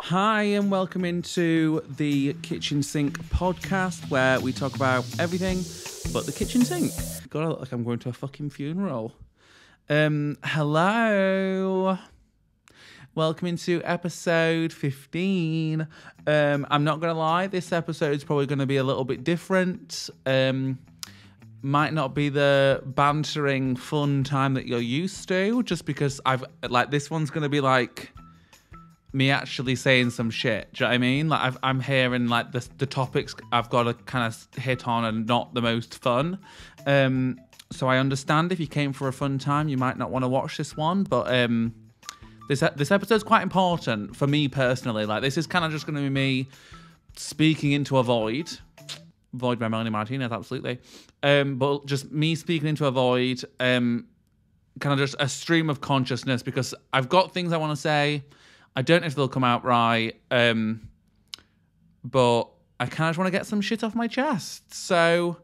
Hi, and welcome into the Kitchen Sink podcast where we talk about everything but the kitchen sink. Gotta look like I'm going to a fucking funeral. Um, hello. Welcome into episode 15. Um, I'm not gonna lie, this episode is probably gonna be a little bit different. Um, might not be the bantering fun time that you're used to, just because I've like this one's gonna be like me actually saying some shit. Do you know what I mean? Like I've, I'm hearing like the the topics I've got to kind of hit on and not the most fun. Um, so I understand if you came for a fun time, you might not want to watch this one, but um, this this episode's quite important for me personally. Like this is kind of just going to be me speaking into a void. Void by Melanie Martinez, absolutely. Um, but just me speaking into a void, um, kind of just a stream of consciousness because I've got things I want to say. I don't know if they'll come out right, um, but I kind of just want to get some shit off my chest. So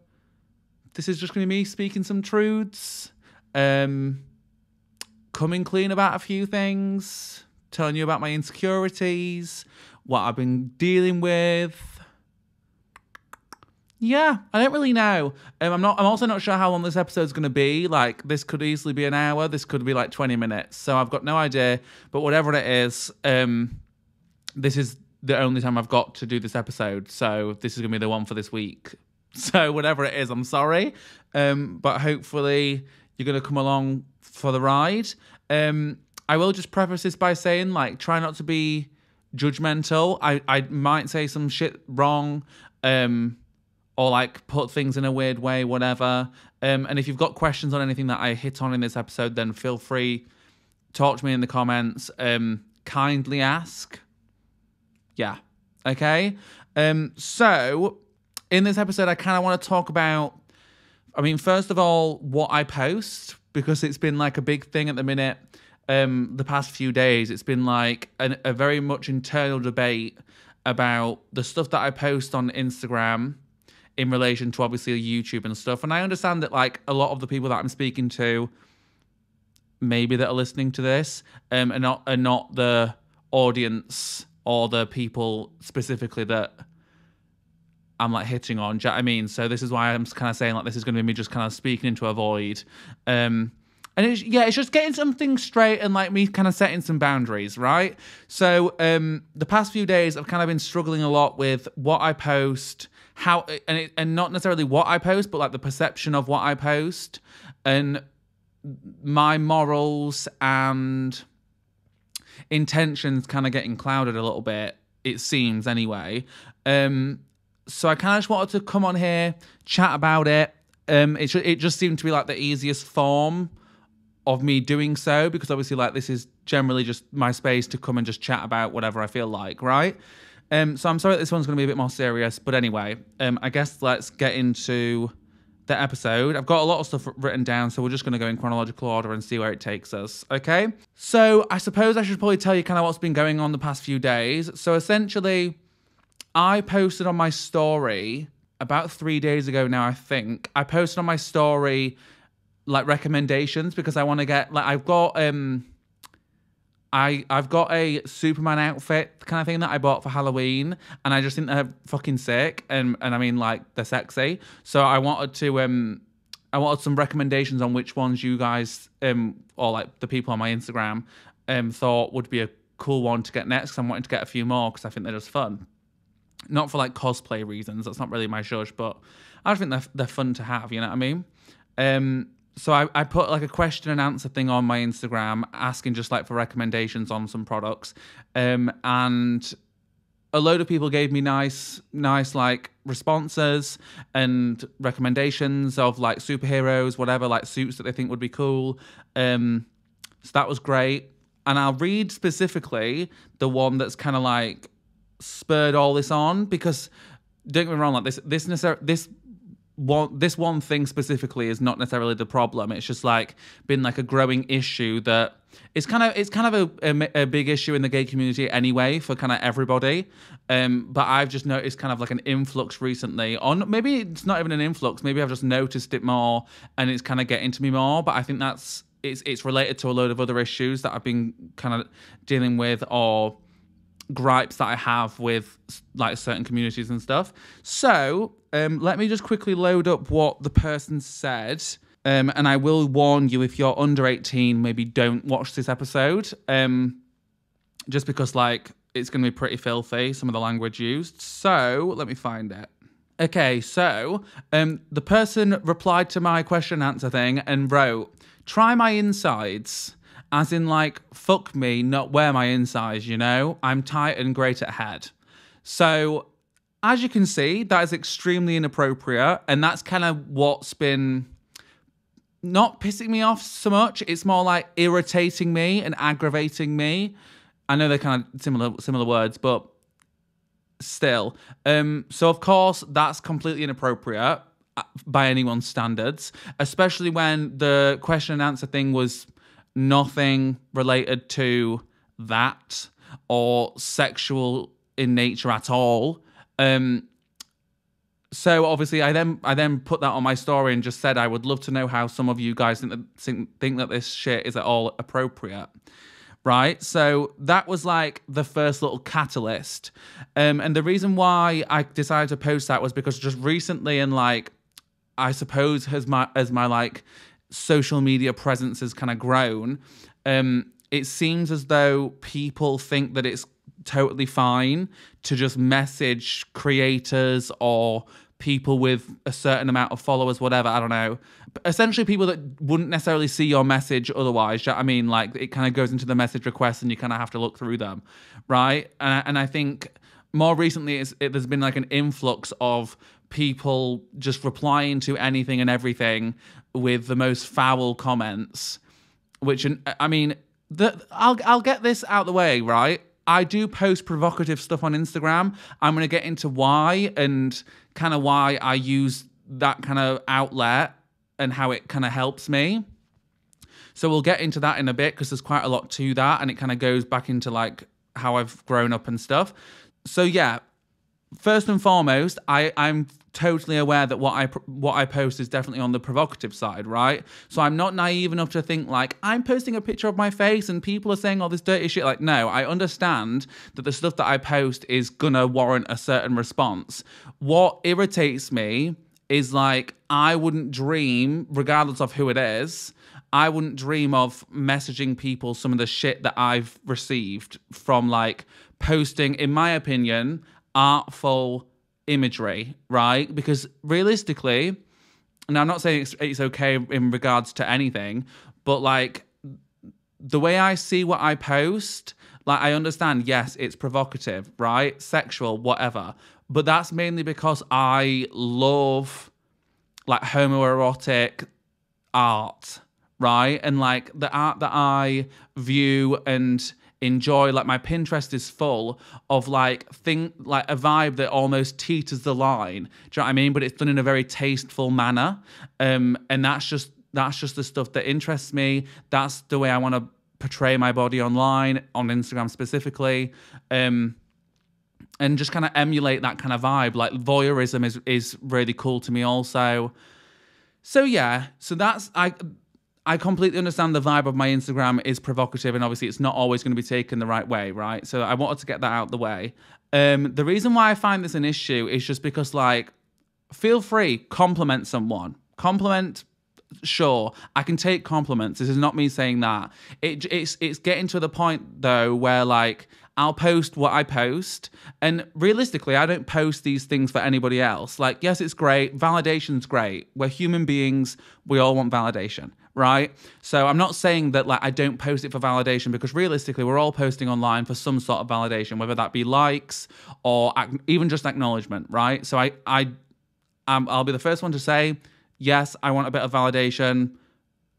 this is just going to be me speaking some truths, um, coming clean about a few things, telling you about my insecurities, what I've been dealing with. Yeah, I don't really know. Um, I'm not. I'm also not sure how long this episode's going to be. Like, this could easily be an hour. This could be like 20 minutes. So I've got no idea. But whatever it is, um, this is the only time I've got to do this episode. So this is going to be the one for this week. So whatever it is, I'm sorry. Um, but hopefully you're going to come along for the ride. Um, I will just preface this by saying, like, try not to be judgmental. I I might say some shit wrong. Um or like put things in a weird way, whatever. Um, and if you've got questions on anything that I hit on in this episode, then feel free talk to me in the comments. Um, kindly ask. Yeah. Okay. Um, so in this episode, I kind of want to talk about. I mean, first of all, what I post because it's been like a big thing at the minute. Um, the past few days, it's been like an, a very much internal debate about the stuff that I post on Instagram in relation to obviously YouTube and stuff. And I understand that like a lot of the people that I'm speaking to, maybe that are listening to this, um, are not are not the audience or the people specifically that I'm like hitting on. Do you know what I mean? So this is why I'm kind of saying like this is going to be me just kind of speaking into a void. Um, and it's, yeah, it's just getting something straight and like me kind of setting some boundaries, right? So um, the past few days, I've kind of been struggling a lot with what I post, how, and it, and not necessarily what I post, but like the perception of what I post, and my morals and intentions kind of getting clouded a little bit. It seems anyway. Um, so I kind of just wanted to come on here, chat about it. Um, it it just seemed to be like the easiest form of me doing so because obviously like this is generally just my space to come and just chat about whatever I feel like, right? Um, so I'm sorry that this one's going to be a bit more serious, but anyway, um, I guess let's get into the episode. I've got a lot of stuff written down, so we're just going to go in chronological order and see where it takes us. Okay. So I suppose I should probably tell you kind of what's been going on the past few days. So essentially, I posted on my story about three days ago now. I think I posted on my story like recommendations because I want to get like I've got um I I've got a Superman outfit kind of thing that I bought for Halloween, and I just think they're fucking sick, and and I mean like they're sexy. So I wanted to um I wanted some recommendations on which ones you guys um or like the people on my Instagram um thought would be a cool one to get next. I'm wanting to get a few more because I think they're just fun. Not for like cosplay reasons. That's not really my shush, but I just think they're they're fun to have. You know what I mean? Um so I, I put like a question and answer thing on my Instagram asking just like for recommendations on some products. Um, and a load of people gave me nice, nice like responses and recommendations of like superheroes, whatever, like suits that they think would be cool. Um, so that was great. And I'll read specifically the one that's kind of like spurred all this on because don't get me wrong, like this, this, this one this one thing specifically is not necessarily the problem. It's just like been like a growing issue that it's kind of it's kind of a, a, a big issue in the gay community anyway for kind of everybody. Um, but I've just noticed kind of like an influx recently on maybe it's not even an influx. Maybe I've just noticed it more and it's kind of getting to me more. But I think that's it's it's related to a load of other issues that I've been kind of dealing with or gripes that I have with like certain communities and stuff. So um, let me just quickly load up what the person said. Um, and I will warn you if you're under 18, maybe don't watch this episode. Um, just because like it's going to be pretty filthy, some of the language used. So let me find it. Okay, so um, the person replied to my question answer thing and wrote, "Try my insides." As in, like, fuck me, not wear my insides, you know? I'm tight and great at head. So, as you can see, that is extremely inappropriate. And that's kind of what's been not pissing me off so much. It's more like irritating me and aggravating me. I know they're kind of similar similar words, but still. Um, so of course that's completely inappropriate uh, by anyone's standards, especially when the question and answer thing was nothing related to that or sexual in nature at all. Um, so obviously, I then I then put that on my story and just said I would love to know how some of you guys think that, think, think that this shit is at all appropriate. Right, so that was like the first little catalyst, um, and the reason why I decided to post that was because just recently, and like, I suppose as my as my like social media presence has kind of grown, um, it seems as though people think that it's totally fine to just message creators or people with a certain amount of followers, whatever. I don't know. Essentially, people that wouldn't necessarily see your message otherwise. You know I mean, like it kind of goes into the message request, and you kind of have to look through them, right? And and I think more recently, it, there's been like an influx of people just replying to anything and everything with the most foul comments. Which I mean, the, I'll I'll get this out the way, right? I do post provocative stuff on Instagram. I'm going to get into why and kind of why I use that kind of outlet and how it kind of helps me. So we'll get into that in a bit because there's quite a lot to that and it kind of goes back into like how I've grown up and stuff. So yeah, first and foremost, I I'm totally aware that what I what I post is definitely on the provocative side, right? So I'm not naive enough to think like I'm posting a picture of my face and people are saying all this dirty shit. Like, no, I understand that the stuff that I post is gonna warrant a certain response. What irritates me is like I wouldn't dream, regardless of who it is, I wouldn't dream of messaging people some of the shit that I've received from like posting, in my opinion, artful imagery, right? Because realistically, and I'm not saying it's, it's okay in regards to anything, but like the way I see what I post, like I understand, yes, it's provocative, right? Sexual, whatever. But that's mainly because I love like homoerotic art, right? And like the art that I view and enjoy like my pinterest is full of like thing like a vibe that almost teeters the line. Do you know what i mean? But it's done in a very tasteful manner. Um and that's just that's just the stuff that interests me. That's the way i want to portray my body online on instagram specifically. Um and just kind of emulate that kind of vibe. Like voyeurism is is really cool to me also. So yeah. So that's i I completely understand the vibe of my Instagram is provocative, and obviously it's not always going to be taken the right way, right? So I wanted to get that out the way. Um, the reason why I find this an issue is just because, like, feel free compliment someone, compliment. Sure, I can take compliments. This is not me saying that. It, it's it's getting to the point though where like I'll post what I post. And realistically, I don't post these things for anybody else. Like, yes, it's great. Validation's great. We're human beings. We all want validation, right? So I'm not saying that like I don't post it for validation because realistically, we're all posting online for some sort of validation, whether that be likes or even just acknowledgement, right? So I I um, I'll be the first one to say, yes, I want a bit of validation.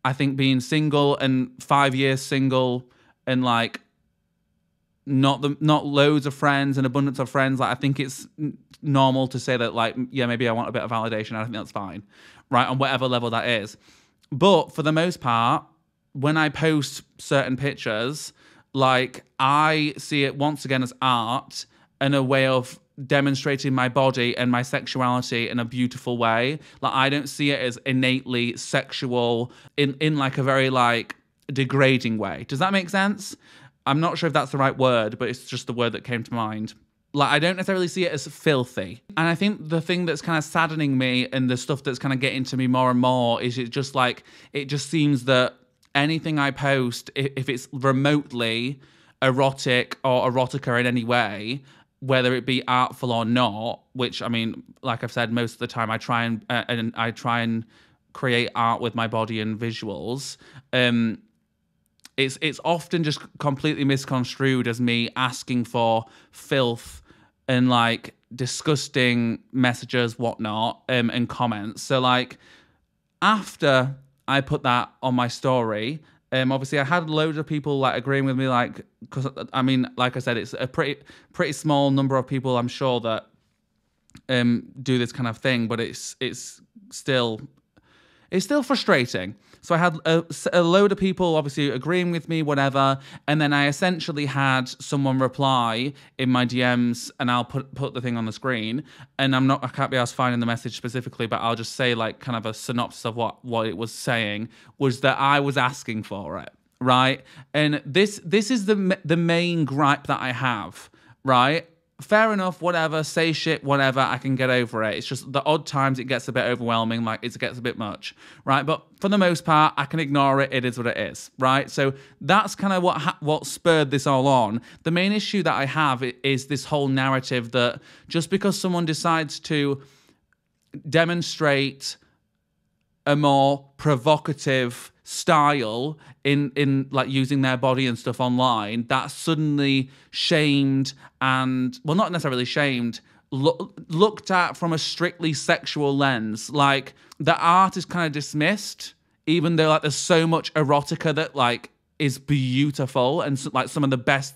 I think being single and five years single and like not the not loads of friends and abundance of friends like i think it's normal to say that like yeah maybe I want a bit of validation. I think that's fine, right? On whatever level that is. But for the most part, when I post certain pictures, like I see it once again as art and a way of demonstrating my body and my sexuality in a beautiful way. Like I don't see it as innately sexual in in like a very like degrading way. Does that make sense? I'm not sure if that's the right word, but it's just the word that came to mind. Like I don't necessarily see it as filthy. And I think the thing that's kind of saddening me and the stuff that's kind of getting to me more and more is it just like it just seems that anything I post, if it's remotely erotic or erotica in any way, whether it be artful or not, which I mean, like I've said, most of the time I try and uh, and I try and create art with my body and visuals. Um, it's it's often just completely misconstrued as me asking for filth and like disgusting messages, whatnot, um, and comments. So like after I put that on my story, um, obviously I had loads of people like agreeing with me, like because I mean, like I said, it's a pretty pretty small number of people. I'm sure that um do this kind of thing, but it's it's still it's still frustrating. So I had a, a, load of people obviously agreeing with me, whatever, and then I essentially had someone reply in my DMs, and I'll put put the thing on the screen. And I'm not, I can't be asked finding the message specifically, but I'll just say like kind of a synopsis of what what it was saying was that I was asking for it, right? And this this is the the main gripe that I have, right? Fair enough, whatever, say shit, whatever, I can get over it. It's just the odd times it gets a bit overwhelming, like it gets a bit much, right? But for the most part, I can ignore it. It is what it is, right? So that's kind of what ha- what spurred this all on. The main issue that I have is this whole narrative that just because someone decides to demonstrate a more provocative style in in like using their body and stuff online that's suddenly shamed and well not necessarily shamed lo- looked at from a strictly sexual lens. Like the art is kind of dismissed even though like there's so much erotica that like is beautiful and like some of the best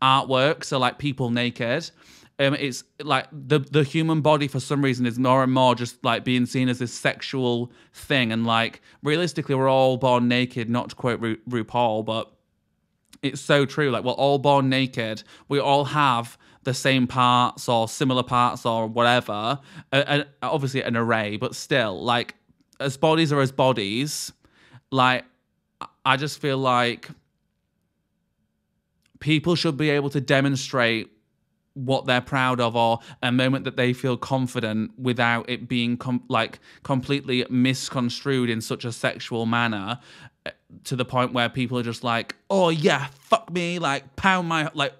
artworks are like people naked um, it's like the the human body for some reason is more and more just like being seen as this sexual thing, and like realistically, we're all born naked. Not to quote Ru- RuPaul, but it's so true. Like we're all born naked. We all have the same parts or similar parts or whatever. And obviously an array, but still, like as bodies are as bodies. Like I just feel like people should be able to demonstrate what they're proud of or a moment that they feel confident without it being com- like completely misconstrued in such a sexual manner eh, to the point where people are just like oh yeah fuck me like pound my like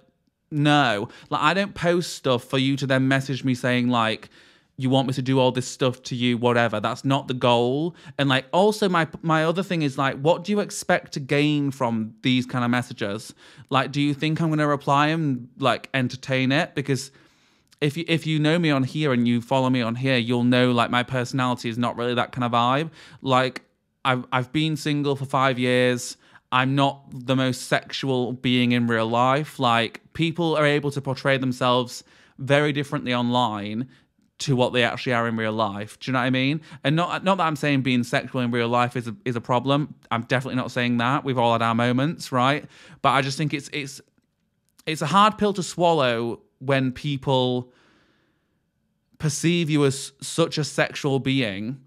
no. Like i don't post stuff for you to then message me saying like you want me to do all this stuff to you whatever. That's not the goal. And like also my my other thing is like what do you expect to gain from these kind of messages? Like do you think i'm going to reply and like entertain it? Because if you if you know me on here and you follow me on here you'll know like my personality is not really that kind of vibe. Like i've i've been single for 5 years. I'm not the most sexual being in real life. Like, people are able to portray themselves very differently online to what they actually are in real life. Do you know what I mean? And not not that I'm saying being sexual in real life is a, is a problem. I'm definitely not saying that. We've all had our moments, right? But I just think it's it's it's a hard pill to swallow when people perceive you as such a sexual being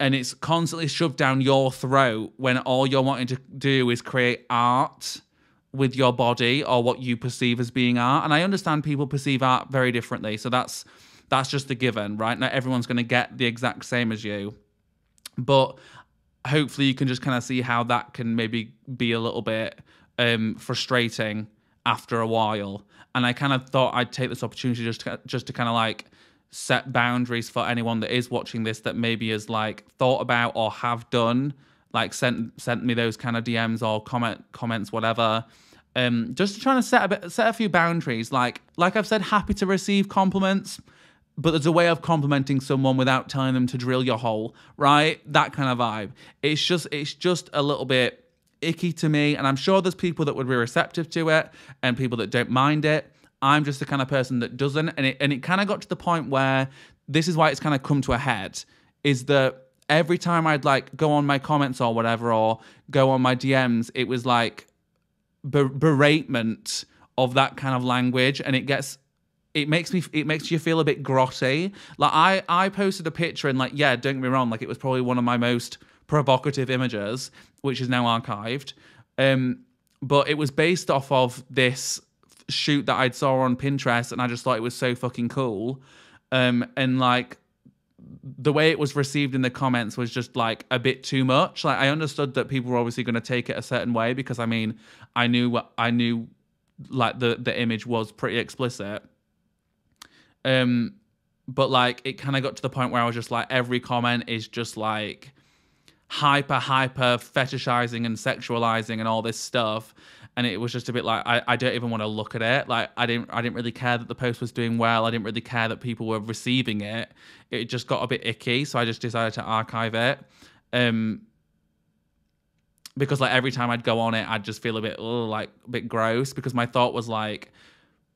and it's constantly shoved down your throat when all you're wanting to do is create art with your body or what you perceive as being art. And I understand people perceive art very differently. So that's that's just a given, right? Not everyone's going to get the exact same as you. But hopefully you can just kind of see how that can maybe be a little bit um, frustrating after a while. And I kind of thought I'd take this opportunity just to, just to kind of like set boundaries for anyone that is watching this that maybe has like thought about or have done like sent sent me those kind of DMs or comment comments, whatever. Um, just trying to set a bit, set a few boundaries. Like like I've said, happy to receive compliments, but there's a way of complimenting someone without telling them to drill your hole, right? That kind of vibe. It's just it's just a little bit icky to me, and I'm sure there's people that would be receptive to it and people that don't mind it. I'm just the kind of person that doesn't. And it and it kind of got to the point where this is why it's kind of come to a head. Is that every time I'd like go on my comments or whatever, or go on my DMs, it was like ber- beratement of that kind of language, and it gets it makes me it makes you feel a bit grotty. Like I I posted a picture and like yeah, don't get me wrong, like it was probably one of my most provocative images, which is now archived. Um, but it was based off of this shoot that I'd saw on Pinterest, and I just thought it was so fucking cool. Um, and like the way it was received in the comments was just like a bit too much. Like I understood that people were obviously going to take it a certain way because I mean I knew what I knew like the the image was pretty explicit. Um, but like it kind of got to the point where I was just like every comment is just like hyper hyper fetishizing and sexualizing and all this stuff and it was just a bit like I, I don't even want to look at it. Like i didn't i didn't really care that the post was doing well. I didn't really care that people were receiving it. It just got a bit icky so i just decided to archive it. Um because like every time i'd go on it i'd just feel a bit oh like a bit gross because my thought was like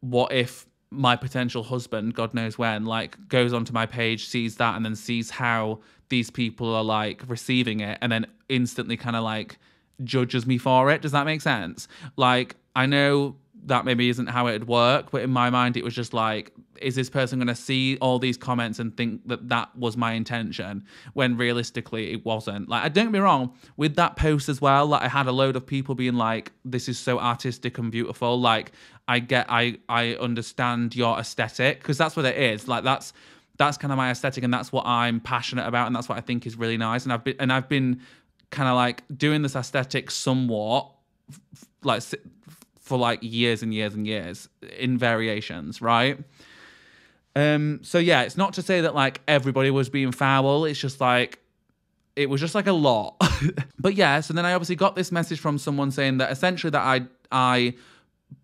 what if my potential husband, God knows when, like goes onto my page, sees that, and then sees how these people are like receiving it, and then instantly kind of like judges me for it. Does that make sense? Like, I know that maybe isn't how it'd work, but in my mind, it was just like, is this person going to see all these comments and think that that was my intention when realistically it wasn't? Like, I don't get me wrong, with that post as well, like, I had a load of people being like, this is so artistic and beautiful. Like, I get, I, I understand your aesthetic because that's what it is. Like, that's, that's kind of my aesthetic and that's what I'm passionate about and that's what I think is really nice. And I've been, and I've been kind of like doing this aesthetic somewhat like for like years and years and years in variations, right? Um, so yeah, it's not to say that like everybody was being foul. It's just like it was just like a lot. but yeah, so then I obviously got this message from someone saying that essentially that I I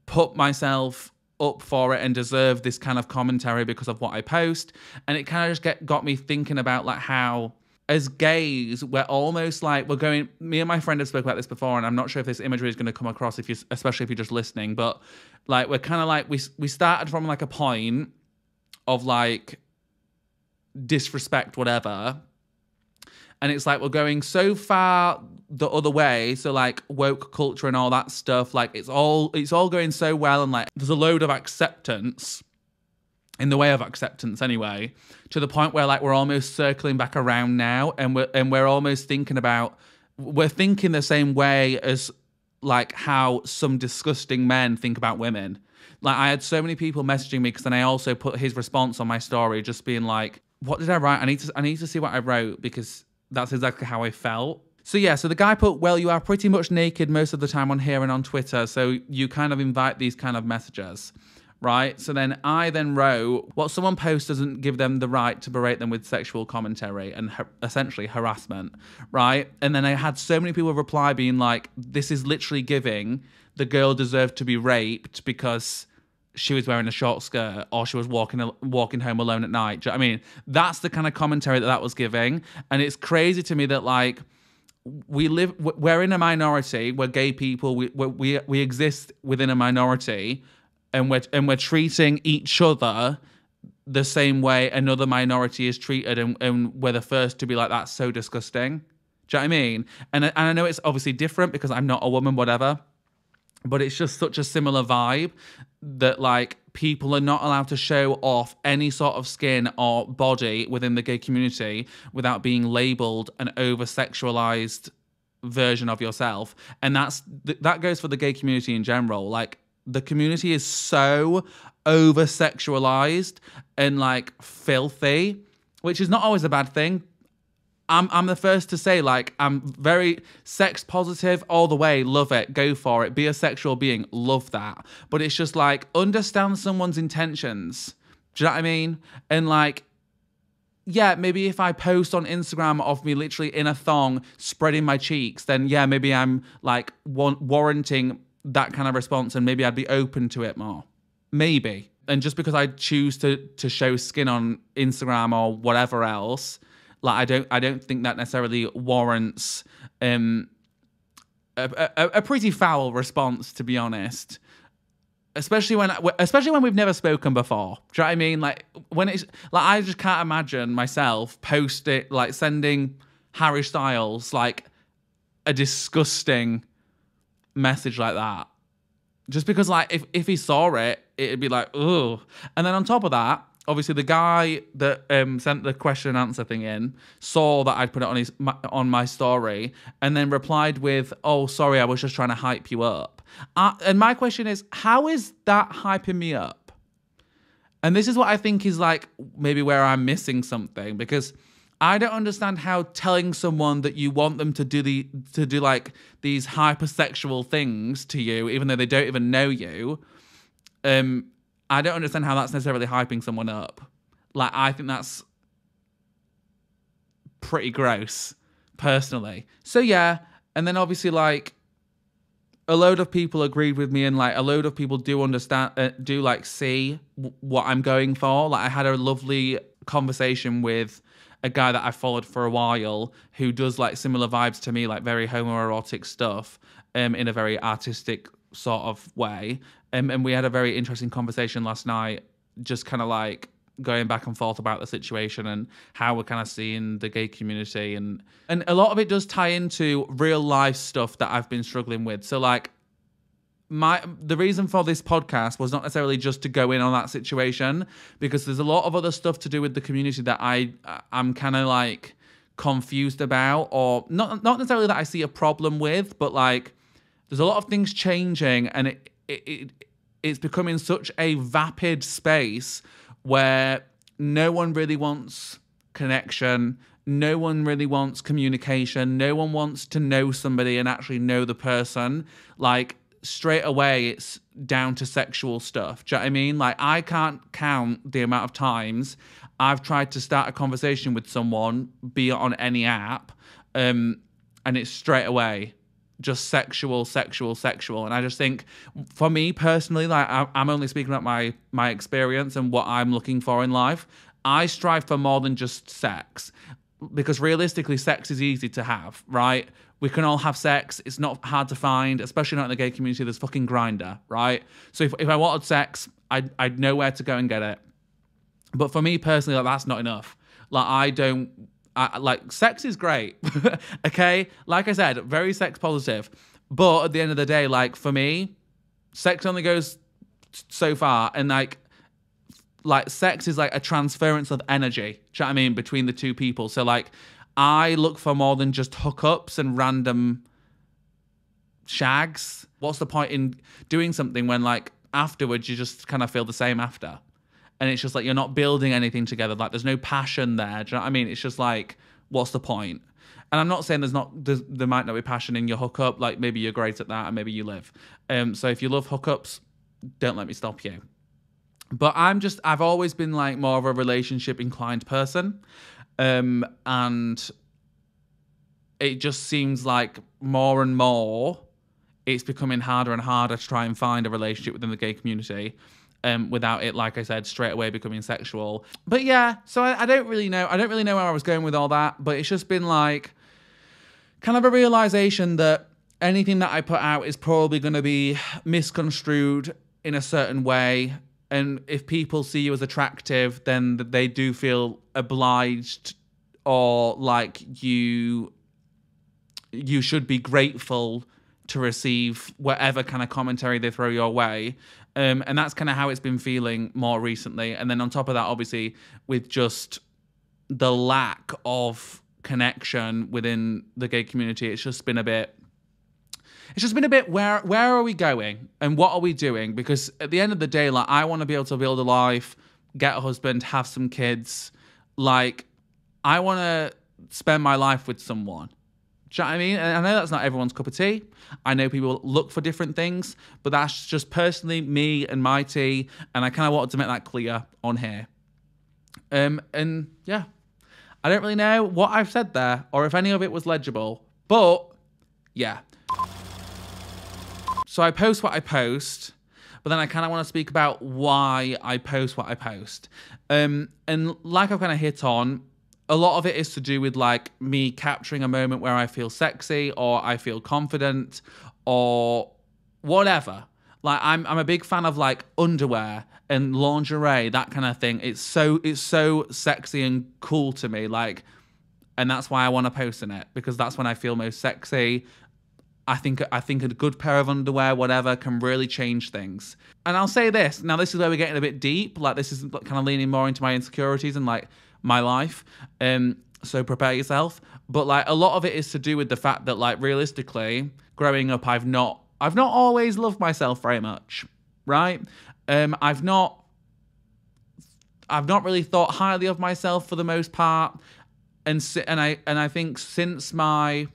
put myself up for it and deserve this kind of commentary because of what I post. And it kind of just get got me thinking about like how as gays, we're almost like we're going. Me and my friend have spoke about this before, and I'm not sure if this imagery is going to come across if you, especially if you're just listening. But like we're kind of like we we started from like a point of like disrespect, whatever, and it's like we're going so far the other way. So like woke culture and all that stuff. Like it's all it's all going so well, and like there's a load of acceptance in the way of acceptance anyway to the point where like we're almost circling back around now and we're and we're almost thinking about we're thinking the same way as like how some disgusting men think about women. Like i had so many people messaging me because then i also put his response on my story just being like what did i write? I need to i need to see what i wrote because that's exactly how i felt. So yeah, so the guy put, well, you are pretty much naked most of the time on here and on Twitter, so you kind of invite these kind of messages right? So then I then wrote what someone posts doesn't give them the right to berate them with sexual commentary and ha- essentially harassment, right? And then I had so many people reply being like, this is literally giving the girl deserved to be raped because she was wearing a short skirt or she was walking walking home alone at night. I mean? That's the kind of commentary that that was giving. And it's crazy to me that like we live we're in a minority we're gay people we we we exist within a minority and we're and we're treating each other the same way another minority is treated and, and we're the first to be like that's so disgusting do you know what I mean? And, and I know it's obviously different because I'm not a woman, whatever. But it's just such a similar vibe that like people are not allowed to show off any sort of skin or body within the gay community without being labeled an over sexualized version of yourself. And that's that goes for the gay community in general. Like the community is so over sexualized and like filthy, which is not always a bad thing. I'm I'm the first to say like I'm very sex positive all the way, love it, go for it, be a sexual being, love that. But it's just like understand someone's intentions. Do you know what I mean? And like yeah, maybe if I post on Instagram of me literally in a thong spreading my cheeks, then yeah, maybe I'm like warranting that kind of response and maybe I'd be open to it more. Maybe. And just because I choose to to show skin on Instagram or whatever else, like I don't I don't think that necessarily warrants um a, a, a pretty foul response to be honest. especially when especially when we've never spoken before. Do you know what I mean? Like when it's like I just can't imagine myself post it like sending Harry Styles like a disgusting message like that. Just because like if if he saw it, it'd be like, oh. And then on top of that, obviously the guy that um, sent the question and answer thing in saw that I'd put it on his my, on my story and then replied with, "Oh, sorry, I was just trying to hype you up." Uh, and my question is, how is that hyping me up? And this is what I think is like maybe where I'm missing something because I don't understand how telling someone that you want them to do the to do like these hypersexual things to you, even though they don't even know you, um, I don't understand how that's necessarily hyping someone up. Like, I think that's pretty gross, personally. So, yeah. And then obviously, like, a load of people agreed with me, and like, a load of people do understand, uh, do like see what I'm going for. Like, I had a lovely conversation with a guy that I followed for a while who does like similar vibes to me, like very homoerotic stuff, um, in a very artistic sort of way. Um, and we had a very interesting conversation last night, just kind of like going back and forth about the situation and how we're kind of seeing the gay community and and a lot of it does tie into real life stuff that I've been struggling with. So like my the reason for this podcast was not necessarily just to go in on that situation because there's a lot of other stuff to do with the community that I I'm kind of like confused about or not not necessarily that I see a problem with, but like there's a lot of things changing, and it, it, it it's becoming such a vapid space where no one really wants connection. No one really wants communication. No one wants to know somebody and actually know the person. Like, straight away, it's down to sexual stuff. Do you know what I mean? Like, I can't count the amount of times I've tried to start a conversation with someone, be it on any app, um, and it's straight away just sexual, sexual, sexual. And I just think, for me personally, like I'm only speaking about my my experience and what I'm looking for in life. I strive for more than just sex, because realistically, sex is easy to have, right? We can all have sex. It's not hard to find, especially not in the gay community. There's fucking Grindr, right? So if, if I wanted sex, I'd, I'd know where to go and get it. But for me personally, like that's not enough. Like I don't I, like sex is great. okay, like I said, very sex positive. But at the end of the day, like for me, sex only goes so far, and like like sex is like a transference of energy. Do you know what I mean between the two people? So like I look for more than just hookups and random shags. What's the point in doing something when like afterwards you just kind of feel the same after? and it's just like you're not building anything together. Like there's no passion there. Do you know what I mean? It's just like, what's the point? And I'm not saying there's not there's, there might not be passion in your hookup. Like maybe you're great at that, and maybe you live. Um, so if you love hookups, don't let me stop you. But I'm just I've always been like more of a relationship inclined person, um, and it just seems like more and more it's becoming harder and harder to try and find a relationship within the gay community um, without it, like I said, straight away becoming sexual. But yeah, so I, I don't really know. I don't really know where I was going with all that, but it's just been like kind of a realization that anything that I put out is probably going to be misconstrued in a certain way. And if people see you as attractive, then they do feel obliged or like you you should be grateful to receive whatever kind of commentary they throw your way. Um, and that's kind of how it's been feeling more recently. And then on top of that, obviously, with just the lack of connection within the gay community, it's just been a bit. It's just been a bit where where are we going and what are we doing? Because at the end of the day, like I want to be able to build a life, get a husband, have some kids. Like I want to spend my life with someone. Do you know what I mean? And I know that's not everyone's cup of tea. I know people look for different things, but that's just personally me and my tea. And I kind of wanted to make that clear on here. Um, and yeah, I don't really know what I've said there or if any of it was legible, but yeah. So I post what I post, but then I kind of want to speak about why I post what I post. Um, and like I've kind of hit on, a lot of it is to do with like me capturing a moment where I feel sexy or I feel confident or whatever. Like I'm I'm a big fan of like underwear and lingerie, that kind of thing. It's so it's so sexy and cool to me. Like and that's why I want to post in it because that's when I feel most sexy. I think I think a good pair of underwear, whatever, can really change things. And I'll say this now. This is where we're getting a bit deep. Like this is kind of leaning more into my insecurities and like my life. Um, so prepare yourself. But like a lot of it is to do with the fact that like realistically, growing up, I've not I've not always loved myself very much, right? Um, I've not I've not really thought highly of myself for the most part, and and I and I think since my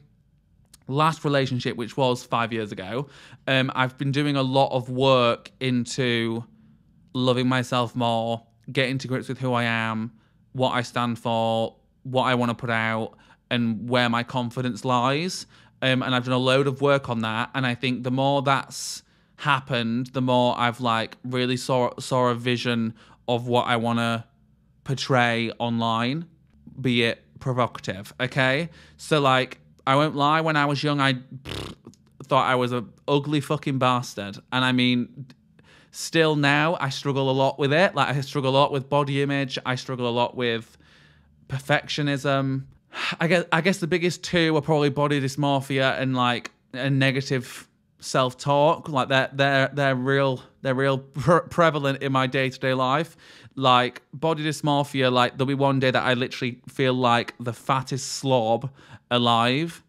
last relationship, which was five years ago, um, I've been doing a lot of work into loving myself more, getting to grips with who I am, what I stand for, what I want to put out, and where my confidence lies. Um, and I've done a load of work on that. And I think the more that's happened, the more I've like really saw saw a vision of what I want to portray online, be it provocative. Okay, so like I won't lie. When I was young, I thought I was a ugly fucking bastard, and I mean, still now I struggle a lot with it. Like I struggle a lot with body image. I struggle a lot with perfectionism. I guess I guess the biggest two are probably body dysmorphia and like a negative self talk. Like they're they're they're real they're real pre- prevalent in my day to day life. Like body dysmorphia, like there'll be one day that I literally feel like the fattest slob alive,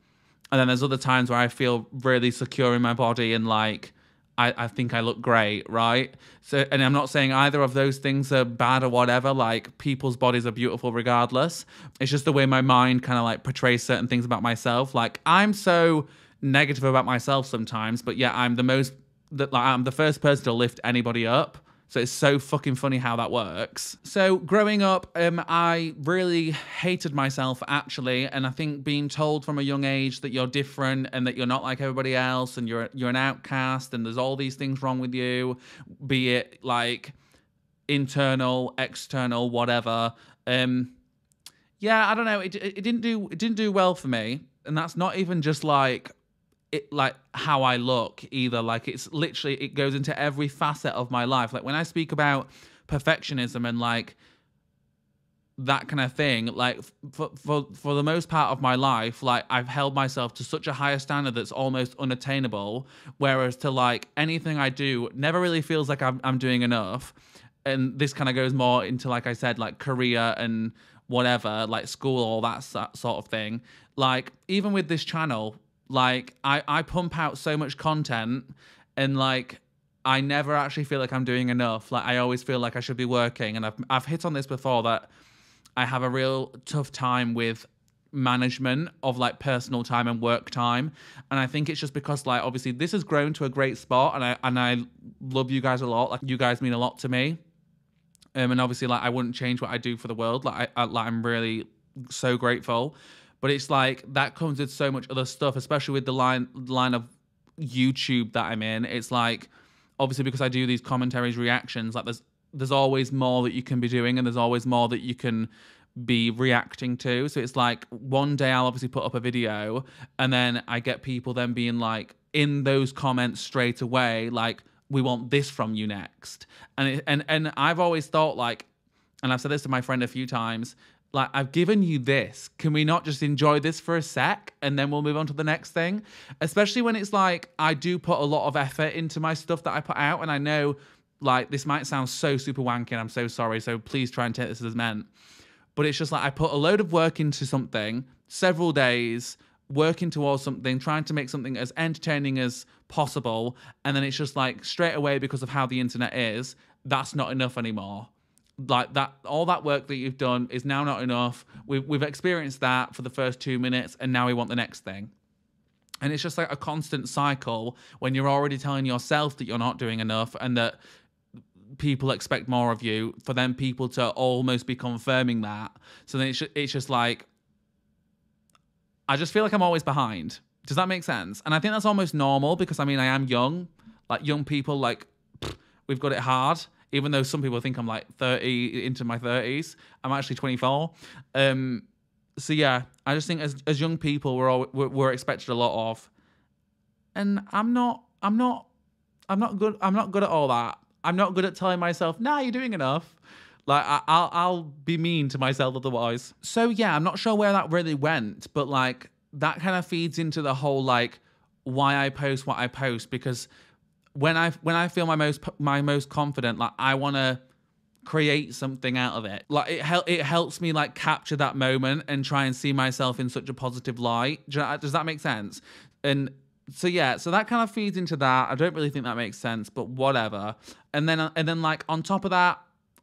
and then there's other times where I feel really secure in my body and like I, I think I look great, right? So, and I'm not saying either of those things are bad or whatever. Like, people's bodies are beautiful regardless. It's just the way my mind kind of like portrays certain things about myself. Like, I'm so negative about myself sometimes, but yeah, I'm the most that like I'm the first person to lift anybody up. So it's so fucking funny how that works. So growing up, um, I really hated myself actually, and I think being told from a young age that you're different and that you're not like everybody else and you're you're an outcast and there's all these things wrong with you, be it like internal, external, whatever. Um, yeah, I don't know. It, it didn't do it didn't do well for me, and that's not even just like it like how I look either. Like it's literally it goes into every facet of my life. Like when I speak about perfectionism and like that kind of thing like for, for for the most part of my life like i've held myself to such a higher standard that's almost unattainable whereas to like anything i do never really feels like i'm, I'm doing enough and this kind of goes more into like i said like career and whatever like school all that sort of thing like even with this channel like I, I pump out so much content and like I never actually feel like I'm doing enough. Like I always feel like I should be working. And I've I've hit on this before that I have a real tough time with management of like personal time and work time. And I think it's just because like obviously this has grown to a great spot and I and I love you guys a lot. Like you guys mean a lot to me. Um, and obviously like I wouldn't change what I do for the world. Like I, I like I'm really so grateful. But it's like that comes with so much other stuff, especially with the line line of YouTube that I'm in. It's like obviously because I do these commentaries, reactions, like there's there's always more that you can be doing and there's always more that you can be reacting to. So it's like one day I'll obviously put up a video and then I get people then being like in those comments straight away, like, we want this from you next. And it, and and I've always thought like and I've said this to my friend a few times, like I've given you this. Can we not just enjoy this for a sec and then we'll move on to the next thing? Especially when it's like I do put a lot of effort into my stuff that I put out and I know like this might sound so super wanky and I'm so sorry. So please try and take this as meant. But it's just like I put a load of work into something, several days, working towards something, trying to make something as entertaining as possible, and then it's just like straight away because of how the internet is, that's not enough anymore like that all that work that you've done is now not enough. We've, we've experienced that for the first two minutes and now we want the next thing. And it's just like a constant cycle when you're already telling yourself that you're not doing enough and that people expect more of you for them people to almost be confirming that. So then it's, it's just like i just feel like i'm always behind. Does that make sense? And i think that's almost normal because i mean i am young. Like young people like we've got it hard even though some people think I'm like 30 into my 30s, I'm actually 24. Um, so yeah, I just think as as young people, we're all we're, we're expected a lot of, and I'm not I'm not I'm not good. I'm not good at all that. I'm not good at telling myself, "Nah, you're doing enough." Like I, I'll I'll be mean to myself otherwise. So yeah, I'm not sure where that really went, but like that kind of feeds into the whole like why I post what I post because when I when I feel my most my most confident, like I want to create something out of it. Like it hel- it helps me like capture that moment and try and see myself in such a positive light. Does that make sense? And so yeah, so that kind of feeds into that. I don't really think that makes sense, but whatever. And then and then like on top of that,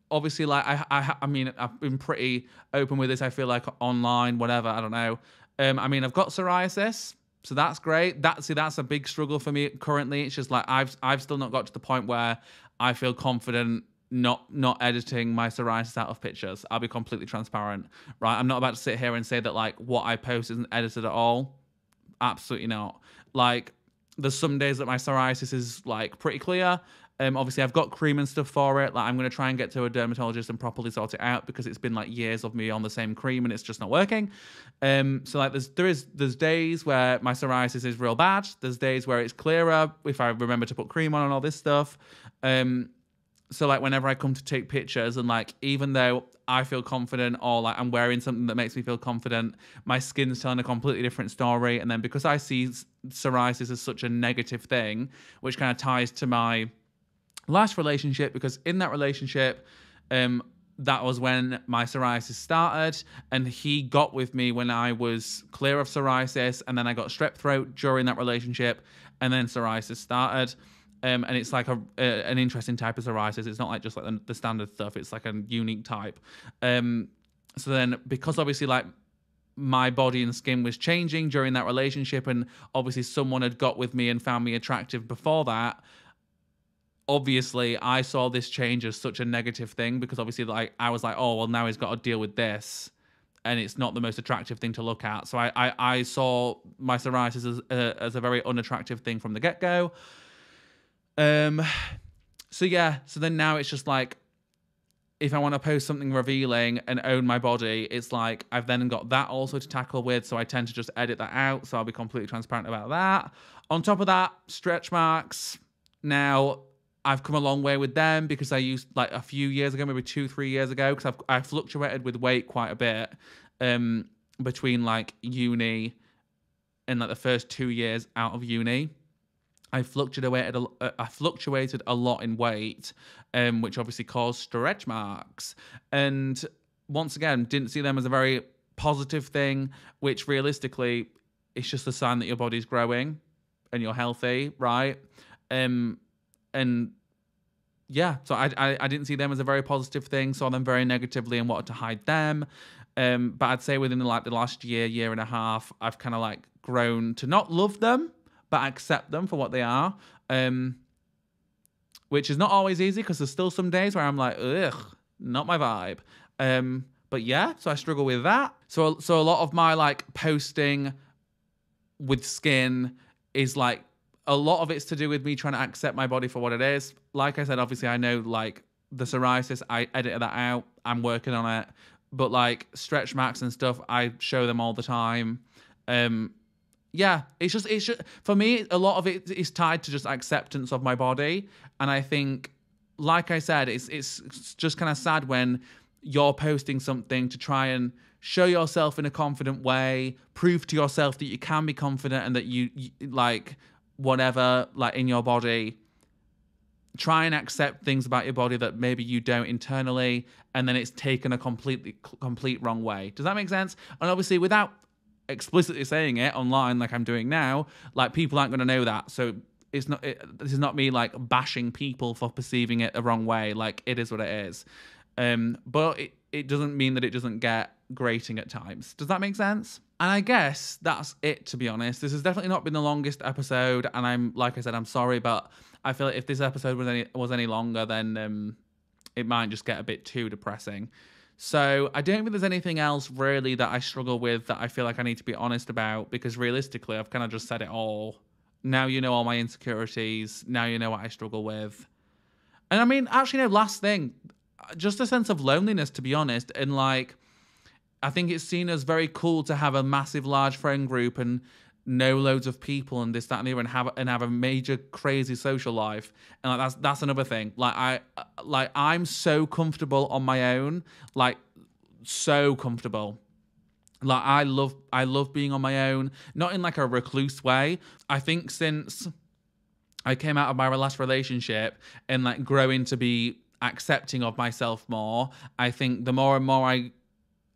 obviously like I I I mean I've been pretty open with this. I feel like online, whatever. I don't know. Um, I mean I've got psoriasis. So that's great. That see, that's a big struggle for me currently. It's just like I've I've still not got to the point where I feel confident not not editing my psoriasis out of pictures. I'll be completely transparent, right? I'm not about to sit here and say that like what I post isn't edited at all. Absolutely not. Like there's some days that my psoriasis is like pretty clear. Um, obviously, I've got cream and stuff for it. Like, I'm going to try and get to a dermatologist and properly sort it out because it's been like years of me on the same cream and it's just not working. Um, so like, there's there is there's days where my psoriasis is real bad. There's days where it's clearer if I remember to put cream on and all this stuff. Um, so like whenever I come to take pictures and like even though I feel confident or like I'm wearing something that makes me feel confident, my skin's telling a completely different story. And then because I see psoriasis as such a negative thing, which kind of ties to my last relationship, because in that relationship, um, that was when my psoriasis started and he got with me when I was clear of psoriasis and then I got strep throat during that relationship and then psoriasis started um, and it's like a, a, an interesting type of psoriasis. It's not like just like the, the standard stuff. It's like a unique type. Um, so then, because obviously like my body and skin was changing during that relationship, and obviously someone had got with me and found me attractive before that. Obviously, I saw this change as such a negative thing because obviously, like I was like, oh well, now he's got to deal with this and it's not the most attractive thing to look at. So I I, I saw my psoriasis as, uh, as a very unattractive thing from the get go. Um, so yeah, so then now it's just like if I want to post something revealing and own my body, it's like I've then got that also to tackle with. So I tend to just edit that out. So I'll be completely transparent about that. On top of that, stretch marks. Now I've come a long way with them because I used like a few years ago, maybe two, three years ago, because I've I fluctuated with weight quite a bit um, between like uni and like the first two years out of uni. I fluctuated a, uh, I fluctuated a lot in weight, um, which obviously caused stretch marks. And once again, didn't see them as a very positive thing, which realistically, it's just a sign that your body's growing and you're healthy, right? Um, and yeah, so I, I, I didn't see them as a very positive thing. Saw them very negatively and wanted to hide them. Um, but I'd say within the, like the last year, year and a half, I've kind of like grown to not love them, but accept them for what they are. Um, which is not always easy because there's still some days where I'm like, ugh, not my vibe. Um, but yeah, so I struggle with that. So so a lot of my like posting with skin is like a lot of it's to do with me trying to accept my body for what it is. Like I said, obviously I know like the psoriasis, I edited that out. I'm working on it. But like stretch marks and stuff, I show them all the time. Um, yeah, it's just it's just for me a lot of it is tied to just acceptance of my body, and I think, like I said, it's it's just kind of sad when you're posting something to try and show yourself in a confident way, prove to yourself that you can be confident and that you, you like whatever like in your body try and accept things about your body that maybe you don't internally and then it's taken a completely complete wrong way does that make sense and obviously without explicitly saying it online like I'm doing now, like people aren't going to know that. So it's not it, this is not me like bashing people for perceiving it the wrong way. Like it is what it is. Um, but it, it doesn't mean that it doesn't get grating at times. Does that make sense? And I guess that's it to be honest. This has definitely not been the longest episode and I'm like I said I'm sorry but I feel like if this episode was any was any longer then um it might just get a bit too depressing. So I don't think there's anything else really that I struggle with that I feel like I need to be honest about because realistically, I've kind of just said it all. Now you know all my insecurities. Now you know what I struggle with. And I mean, actually, no, last thing, just a sense of loneliness, to be honest. And like, I think it's seen as very cool to have a massive, large friend group and know loads of people and this that and the other and have and have a major crazy social life. And like that's that's another thing. Like i like i'm so comfortable on my own. Like so comfortable. Like i love i love being on my own. Not in like a recluse way. I think since i came out of my last relationship and like growing to be accepting of myself more i think the more and more i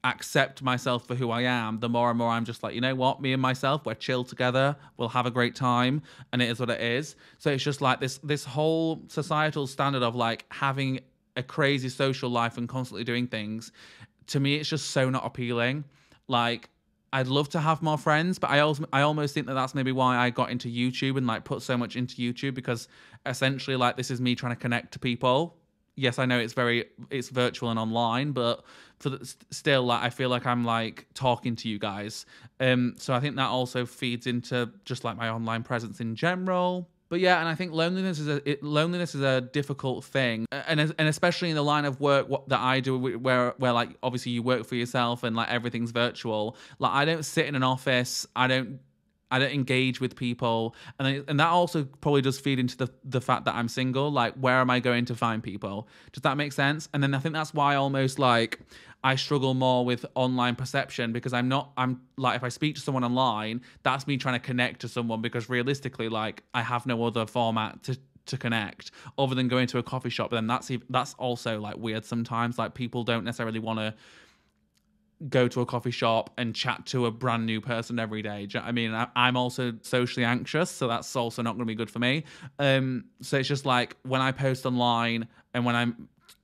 accept myself for who I am, the more and more I'm just like, you know what, me and myself, we're chill together, we'll have a great time, and it is what it is. So it's just like this this whole societal standard of like having a crazy social life and constantly doing things. To me, it's just so not appealing. Like I'd love to have more friends, but I also I almost think that that's maybe why I got into YouTube and like put so much into YouTube because essentially like this is me trying to connect to people yes, I know it's very it's virtual and online, but for the, still, like I feel like I'm like talking to you guys. Um, so I think that also feeds into just like my online presence in general. But yeah, and I think loneliness is a it, loneliness is a difficult thing, and and especially in the line of work what, that I do, where where like obviously you work for yourself and like everything's virtual. Like I don't sit in an office, I don't I don't engage with people, and I, and that also probably does feed into the the fact that I'm single. Like, where am I going to find people? Does that make sense? And then I think that's why almost like I struggle more with online perception because I'm not. I'm like if I speak to someone online, that's me trying to connect to someone because realistically, like I have no other format to to connect other than going to a coffee shop. Then that's that's also like weird sometimes. Like people don't necessarily want to go to a coffee shop and chat to a brand new person every day. I mean, I, am also socially anxious, so that's also not going to be good for me. Um, so it's just like when I post online and when I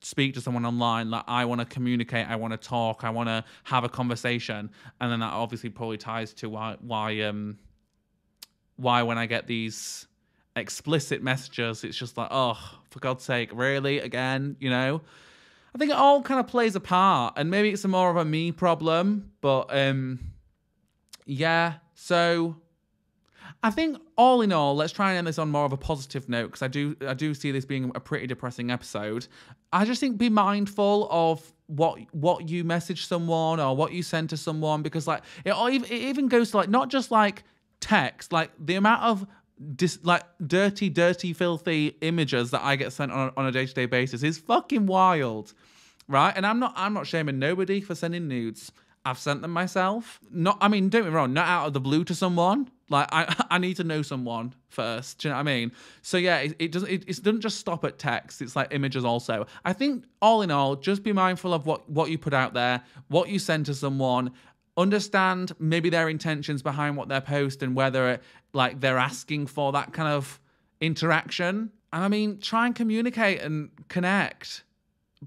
speak to someone online, like I want to communicate, I want to talk, I want to have a conversation, and then that obviously probably ties to why why um why when I get these explicit messages, it's just like, oh, for God's sake, really again, you know. I think it all kind of plays a part, and maybe it's a more of a me problem, but um, yeah. So I think all in all, let's try and end this on more of a positive note because I do I do see this being a pretty depressing episode. I just think be mindful of what what you message someone or what you send to someone because like it, it even goes to like not just like text, like the amount of dis, like dirty, dirty, filthy images that I get sent on, on a day to day basis is fucking wild, right? And I'm not I'm not shaming nobody for sending nudes. I've sent them myself. Not, I mean, don't get me wrong, not out of the blue to someone. Like I, I need to know someone first. Do you know what I mean? So yeah, it, it doesn't. It, it doesn't just stop at text. It's like images also. I think all in all, just be mindful of what what you put out there, what you send to someone, understand maybe their intentions behind what they're posting, whether like they're asking for that kind of interaction. And I mean, try and communicate and connect,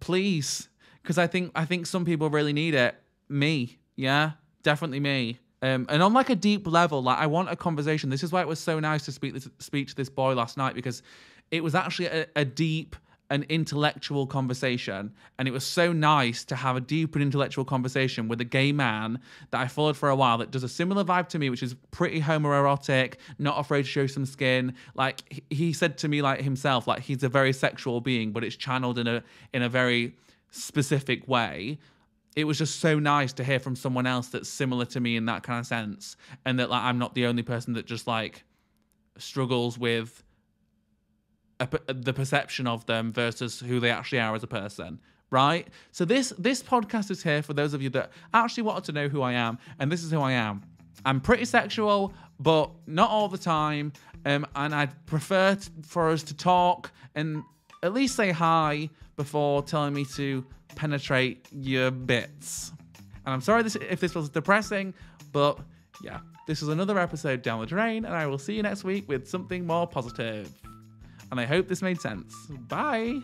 please, because I think I think some people really need it. Me, yeah, definitely me. Um, and on like a deep level, like I want a conversation. This is why it was so nice to speak this, speak to this boy last night because it was actually a, a deep an intellectual conversation. And it was so nice to have a deep and intellectual conversation with a gay man that I followed for a while that does a similar vibe to me, which is pretty homoerotic, not afraid to show some skin. Like he said to me, like himself, like he's a very sexual being, but it's channeled in a in a very specific way. It was just so nice to hear from someone else that's similar to me in that kind of sense. And that like I'm not the only person that just like struggles with a, the perception of them versus who they actually are as a person right? So this this podcast is here for those of you that actually wanted to know who i am and this is who i am. I'm pretty sexual but not all the time um, and i'd prefer t- for us to talk and at least say hi before telling me to penetrate your bits. And i'm sorry this, if this was depressing but yeah this is another episode down the drain and i will see you next week with something more positive and I hope this made sense. Bye.